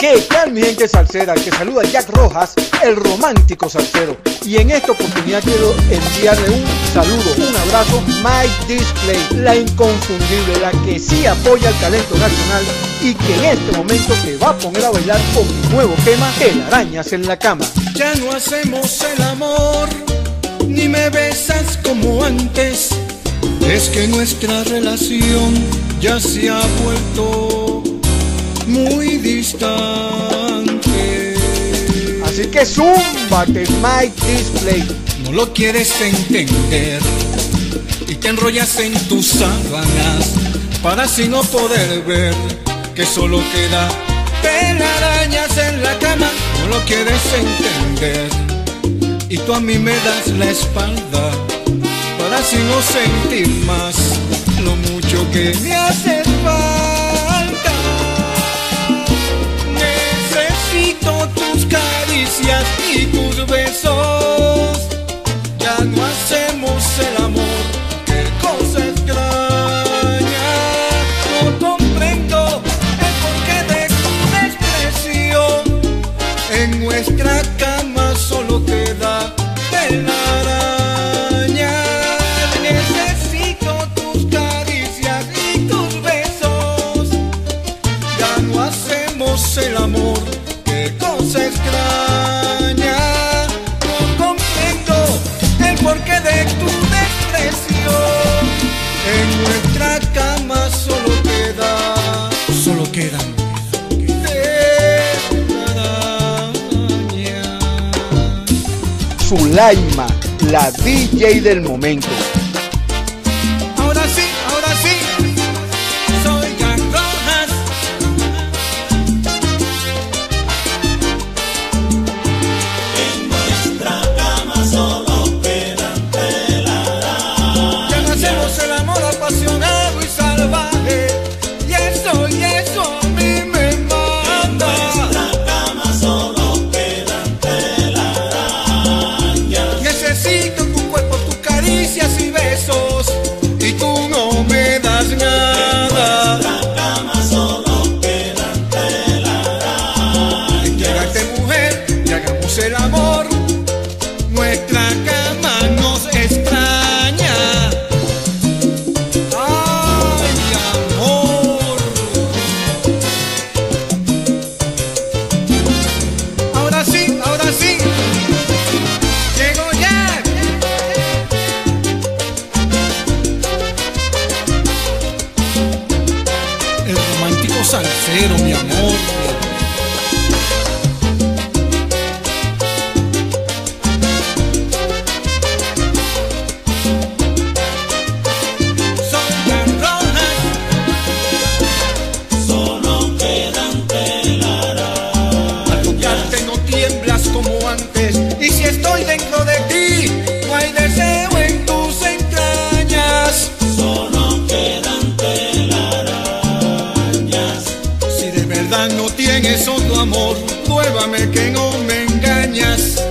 ¿Qué tal mi gente salsera? Que saluda Jack Rojas, el romántico salsero. Y en esta oportunidad quiero enviarle un saludo, un abrazo, Mike Display, la inconfundible, la que sí apoya el talento nacional y que en este momento te va a poner a bailar con mi nuevo tema, El Arañas en la Cama. Ya no hacemos el amor, ni me besas como antes. Es que nuestra relación ya se ha vuelto muy distante. Así que zumba que Mike Display. No lo quieres entender y te enrollas en tus sábanas para así no poder ver que solo queda telarañas en la cama. No lo quieres entender y tú a mí me das la espalda para así no sentir más lo mucho que me hace falta. Nuestra cama solo queda telaraña. Necesito tus caricias y tus besos. Ya no hacemos el amor, qué cosa extraña. No comprendo el porqué de tu desprecio. En nuestra Zulaima, la DJ del momento. Me romántico salsero, mi amor. Amor Pruébame que no me engañas